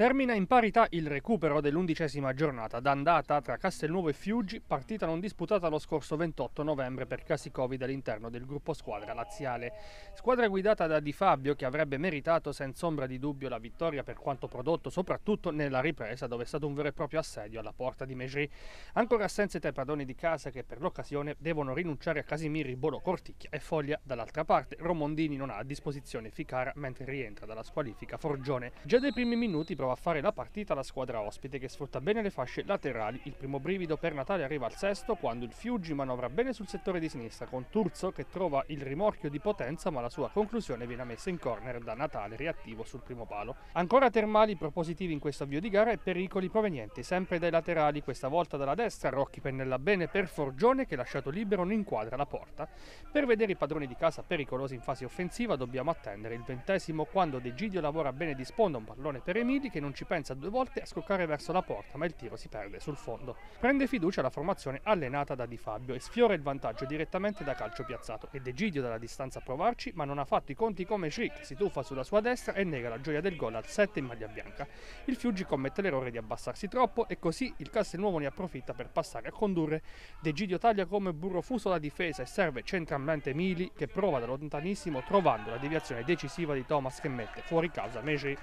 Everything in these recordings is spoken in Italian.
Termina in parità il recupero dell'undicesima giornata d'andata tra Castelnuovo e Fiuggi, partita non disputata lo scorso 28 novembre per casi Covid all'interno del gruppo squadra laziale. Squadra guidata da Di Fabio che avrebbe meritato senza ombra di dubbio la vittoria per quanto prodotto, soprattutto nella ripresa dove è stato un vero e proprio assedio alla porta di Megri. Ancora assenze tra i padroni di casa che per l'occasione devono rinunciare a Casimiri, Bolo, Corticchia e Foglia. Dall'altra parte Romondini non ha a disposizione Ficara mentre rientra dalla squalifica Forgione. Già dai primi minuti prova a fare la partita la squadra ospite che sfrutta bene le fasce laterali. Il primo brivido per Natale arriva al sesto quando il Fiuggi manovra bene sul settore di sinistra con Turzo che trova il rimorchio di potenza ma la sua conclusione viene messa in corner da Natale reattivo sul primo palo. Ancora Termali propositivi in questo avvio di gara e pericoli provenienti sempre dai laterali, questa volta dalla destra Rocchi pennella bene per Forgione che lasciato libero non inquadra la porta. Per vedere i padroni di casa pericolosi in fase offensiva dobbiamo attendere il ventesimo quando De Gidio lavora bene di sponda un pallone per Emili che non ci pensa due volte a scoccare verso la porta, ma il tiro si perde sul fondo. Prende fiducia la formazione allenata da Di Fabio e sfiora il vantaggio direttamente da calcio piazzato. Ed Egidio dalla distanza a provarci, ma non ha fatto i conti come Schrick, si tuffa sulla sua destra e nega la gioia del gol al 7 in maglia bianca. Il Fiuggi commette l'errore di abbassarsi troppo e così il Castelnuovo ne approfitta per passare a condurre. De Gidio taglia come burro fuso la difesa e serve centralmente Mili che prova da lontanissimo trovando la deviazione decisiva di Thomas che mette fuori casa Megri.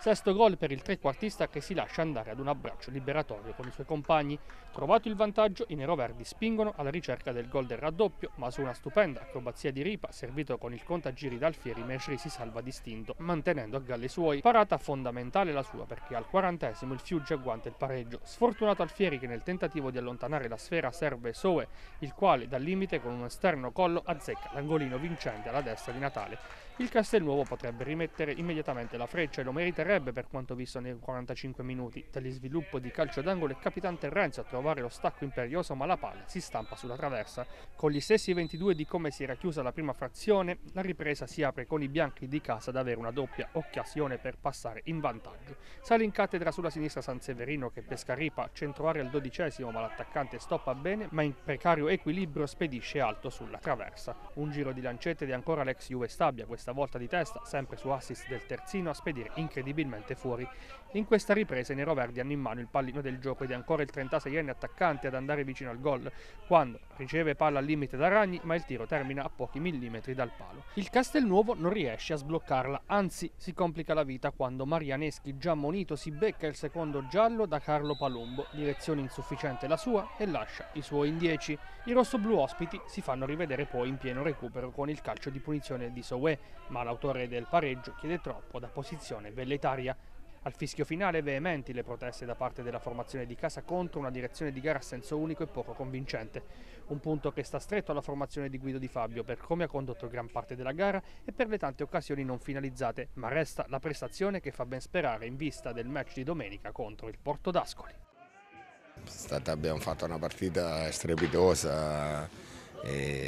Sesto gol per il trequartista che si lascia andare ad un abbraccio liberatorio con i suoi compagni. Trovato il vantaggio, i neroverdi spingono alla ricerca del gol del raddoppio, ma su una stupenda acrobazia di Ripa, servito con il contagiri d'Alfieri, Mesri si salva distinto, mantenendo a galla i suoi. Parata fondamentale la sua, perché al quarantesimo il Fiuggi agguanta il pareggio. Sfortunato Alfieri che nel tentativo di allontanare la sfera serve Soe, il quale dal limite con un esterno collo azzecca l'angolino vincente alla destra di Natale. Il Castelnuovo potrebbe rimettere immediatamente la freccia e lo meriterebbe per quanto visto nei 45 minuti. Dagli sviluppo di calcio d'angolo è Capitan Terrenzo a trovare lo stacco imperioso ma la palla si stampa sulla traversa. Con gli stessi 22 di come si era chiusa la prima frazione, la ripresa si apre con i bianchi di casa ad avere una doppia occasione per passare in vantaggio. Sale in cattedra sulla sinistra San Severino che pesca Ripa, centro area al dodicesimo ma l'attaccante stoppa bene ma in precario equilibrio spedisce alto sulla traversa. Un giro di lancette di ancora l'ex Juve Stabia, questa volta di testa, sempre su assist del terzino, a spedire incredibilmente fuori. In questa ripresa i neroverdi hanno in mano il pallino del gioco ed è ancora il 36enne attaccante ad andare vicino al gol, quando riceve palla al limite da Ragni, ma il tiro termina a pochi millimetri dal palo. Il Castelnuovo non riesce a sbloccarla, anzi si complica la vita quando Marianeschi, già monito, si becca il secondo giallo da Carlo Palumbo, direzione insufficiente la sua e lascia i suoi in 10. I rossoblu ospiti si fanno rivedere poi in pieno recupero con il calcio di punizione di Sowe, ma l'autore del pareggio chiede troppo da posizione velletaria. Al fischio finale veementi le proteste da parte della formazione di casa contro una direzione di gara a senso unico e poco convincente. Un punto che sta stretto alla formazione di Guido Di Fabio per come ha condotto gran parte della gara e per le tante occasioni non finalizzate, ma resta la prestazione che fa ben sperare in vista del match di domenica contro il Porto d'Ascoli. Abbiamo fatto una partita strepitosa e i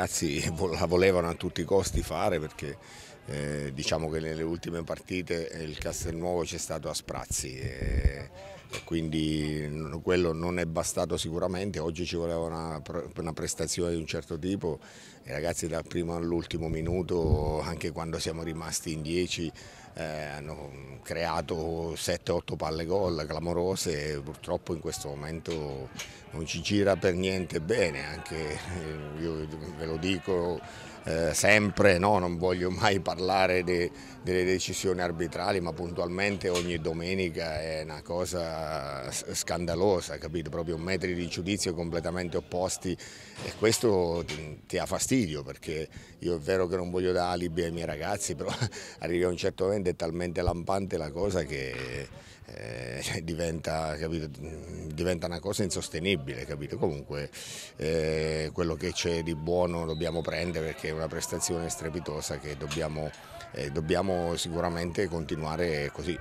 ragazzi la volevano a tutti i costi fare perché eh, diciamo che nelle ultime partite il Castelnuovo c'è stato a sprazzi e, e, quindi quello non è bastato sicuramente, oggi ci voleva una, una prestazione di un certo tipo, i ragazzi dal primo all'ultimo minuto, anche quando siamo rimasti in 10, eh, hanno creato 7-8 palle gol clamorose e purtroppo in questo momento non ci gira per niente bene, anche eh, io ve lo dico eh, sempre, no? non voglio mai parlare de, delle decisioni arbitrali, ma puntualmente ogni domenica è una cosa scandalosa, capito? Proprio metri di giudizio completamente opposti e questo ti, ti ha fastidio perché io è vero che non voglio dare alibi ai miei ragazzi, però arriva a un certo momento è talmente lampante la cosa che eh, diventa, diventa, una cosa insostenibile. Capito? Comunque eh, quello che c'è di buono dobbiamo prendere perché è una prestazione strepitosa che dobbiamo, eh, dobbiamo sicuramente continuare così.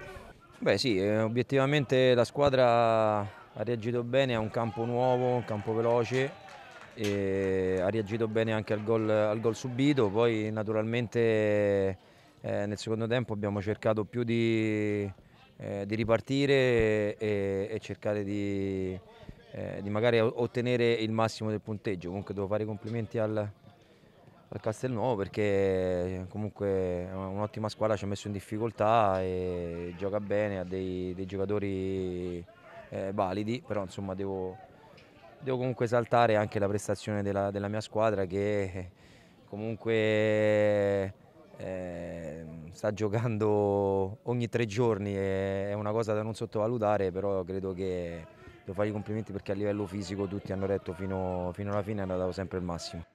Beh sì, eh, obiettivamente la squadra ha reagito bene, ha un campo nuovo, un campo veloce, ha reagito bene anche al gol, al gol subito, poi naturalmente eh, nel secondo tempo abbiamo cercato più di, eh, di ripartire e, e cercare di, eh, di, magari ottenere il massimo del punteggio. Comunque devo fare i complimenti al, al Castelnuovo perché comunque è un'ottima squadra, ci ha messo in difficoltà e gioca bene, ha dei, dei giocatori eh, validi, però insomma devo, devo, comunque saltare anche la prestazione della, della mia squadra che comunque eh, sta giocando ogni tre giorni, è una cosa da non sottovalutare, però credo che devo fare i complimenti perché a livello fisico tutti hanno retto fino, fino alla fine e hanno dato sempre il massimo.